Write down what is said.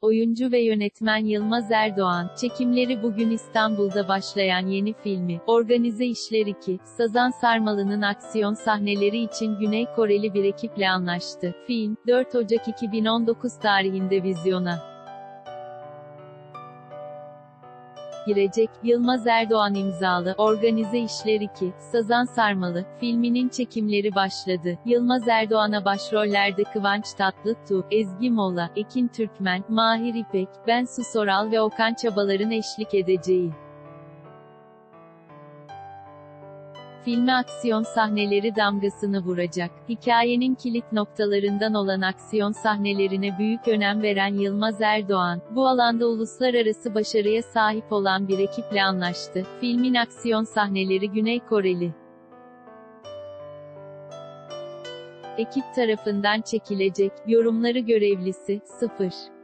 Oyuncu ve yönetmen Yılmaz Erdoğan, çekimleri bugün İstanbul'da başlayan yeni filmi, Organize İşler 2, Sazan Sarmalı'nın aksiyon sahneleri için Güney Koreli bir ekiple anlaştı. Film, 4 Ocak 2019 tarihinde vizyona girecek, Yılmaz Erdoğan imzalı, Organize İşler 2, Sazan Sarmalı, filminin çekimleri başladı. Yılmaz Erdoğan'a başrollerde Kıvanç Tatlıtuğ, Ezgi Mola, Ekin Türkmen, Mahir İpek, Ben Susoral ve Okan Çabalar'ın eşlik edeceği. Filme aksiyon sahneleri damgasını vuracak. Hikayenin kilit noktalarından olan aksiyon sahnelerine büyük önem veren Yılmaz Erdoğan, bu alanda uluslararası başarıya sahip olan bir ekiple anlaştı. Filmin aksiyon sahneleri Güney Koreli. Ekip tarafından çekilecek, yorumları görevlisi, 0.